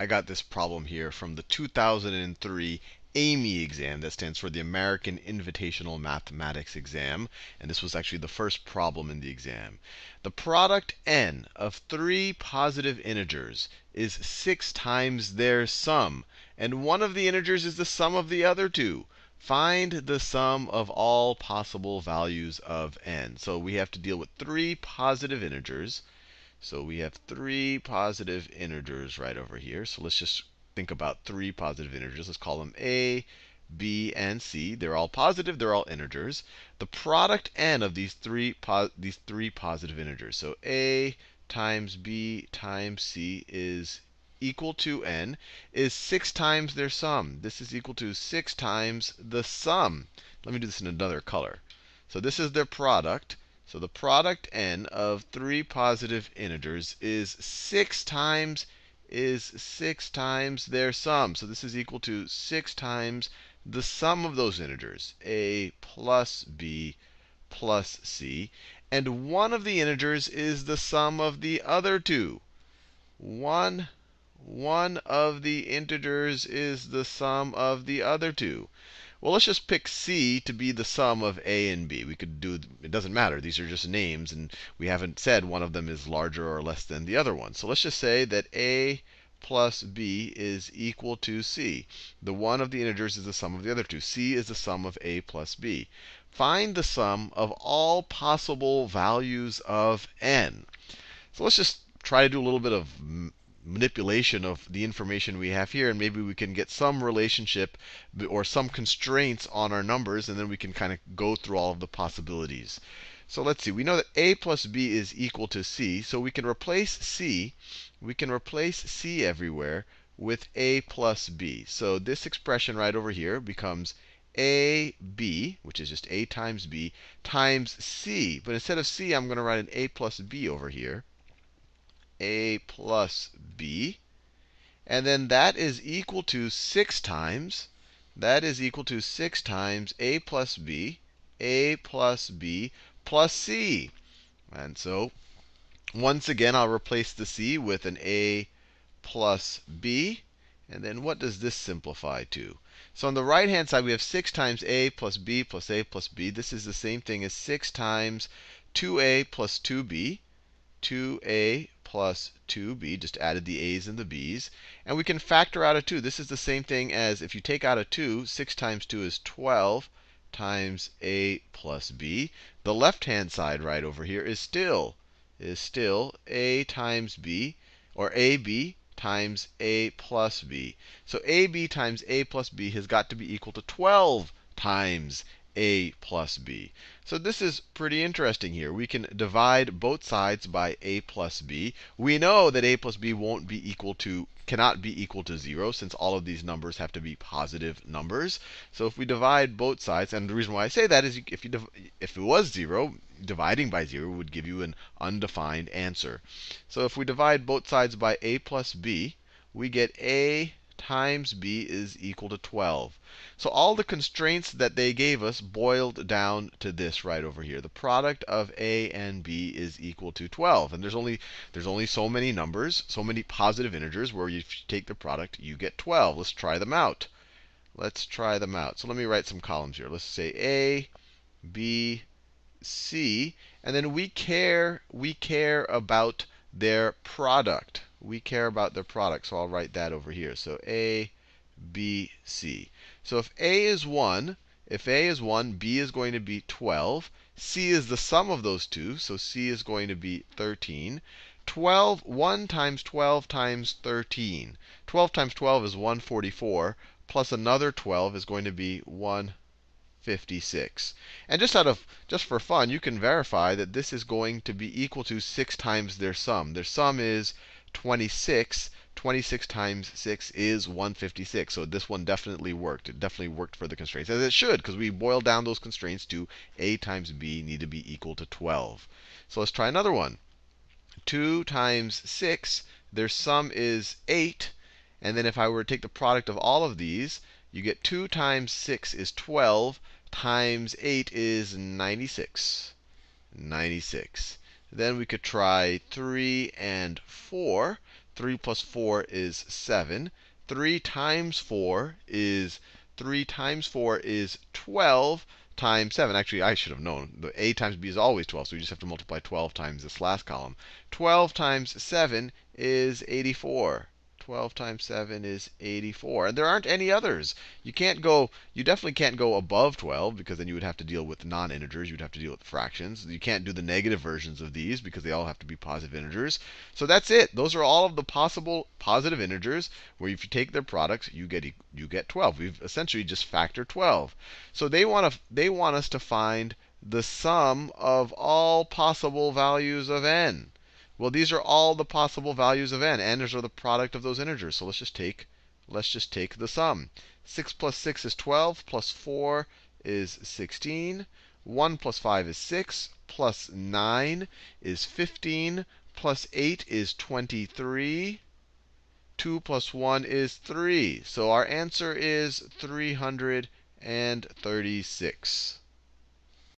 I got this problem here from the 2003 AIME exam. That stands for the American Invitational Mathematics Exam. And this was actually the first problem in the exam. The product n of three positive integers is 6 times their sum. And one of the integers is the sum of the other two. Find the sum of all possible values of n. So we have to deal with three positive integers. So we have three positive integers right over here. So let's just think about three positive integers. Let's call them a, b, and c. They're all positive. They're all integers. The product n of these three these three positive integers. So a times b times c is equal to n is 6 times their sum. This is equal to 6 times the sum. Let me do this in another color. So this is their product. So the product n of three positive integers is 6 times is 6 times their sum. So this is equal to 6 times the sum of those integers, a plus b plus c. And one of the integers is the sum of the other two. One, one of the integers is the sum of the other two. Well, let's just pick c to be the sum of a and b. We could do, it doesn't matter. These are just names, and we haven't said one of them is larger or less than the other one. So let's just say that a plus b is equal to c. The one of the integers is the sum of the other two. c is the sum of a plus b. Find the sum of all possible values of n. So let's just try to do a little bit of manipulation of the information we have here, and maybe we can get some relationship or some constraints on our numbers, and then we can kind of go through all of the possibilities. So let's see. We know that a plus b is equal to c, so we can replace c. We can replace c everywhere with a plus b. So this expression right over here becomes ab, which is just a times b, times c. But instead of c, I'm going to write an a plus b over here a plus b. And then that is equal to 6 times, that is equal to 6 times a plus b, a plus b plus c. And so once again, I'll replace the c with an a plus b. And then what does this simplify to? So on the right hand side, we have 6 times a plus b plus a plus b. This is the same thing as 6 times 2a plus 2b. 2a plus 2b, just added the a's and the b's. And we can factor out a 2. This is the same thing as if you take out a 2, 6 times 2 is 12 times a plus b. The left-hand side right over here is still is still a times b, or ab times a plus b. So ab times a plus b has got to be equal to 12 times a plus b. So this is pretty interesting here. We can divide both sides by a plus b. We know that a plus b won't be equal to, cannot be equal to 0, since all of these numbers have to be positive numbers. So if we divide both sides, and the reason why I say that is if, you if it was 0, dividing by 0 would give you an undefined answer. So if we divide both sides by a plus b, we get a times b is equal to 12. So all the constraints that they gave us boiled down to this right over here. The product of a and b is equal to 12. And there's only there's only so many numbers, so many positive integers where if you take the product, you get 12. Let's try them out. Let's try them out. So let me write some columns here. Let's say a, b, c, and then we care we care about their product we care about their product. So I'll write that over here. So A, B, C. So if A is 1, if A is 1, B is going to be 12. C is the sum of those two, so C is going to be 13. 12, 1 times 12 times 13. 12 times 12 is 144, plus another 12 is going to be 156. And just out of just for fun, you can verify that this is going to be equal to 6 times their sum. Their sum is 26. 26 times 6 is 156. So this one definitely worked. It definitely worked for the constraints, as it should, because we boiled down those constraints to a times b need to be equal to 12. So let's try another one. 2 times 6, their sum is 8. And then if I were to take the product of all of these, you get 2 times 6 is 12, times 8 is 96. 96. Then we could try 3 and 4. 3 plus 4 is 7. 3 times 4 is 3 times 4 is 12 times 7. Actually, I should have known. The a times b is always 12, so we just have to multiply 12 times this last column. 12 times 7 is 84. 12 times 7 is 84. And there aren't any others. You can't go, you definitely can't go above 12 because then you would have to deal with non-integers. You'd have to deal with fractions. You can't do the negative versions of these because they all have to be positive integers. So that's it. Those are all of the possible positive integers where if you take their products, you get you get 12. We've essentially just factored 12. So they want to they want us to find the sum of all possible values of n. Well, these are all the possible values of n. n are the product of those integers. So let's just take let's just take the sum. 6 plus 6 is 12, plus 4 is 16. 1 plus 5 is 6, plus 9 is 15, plus 8 is 23. 2 plus 1 is 3. So our answer is 336.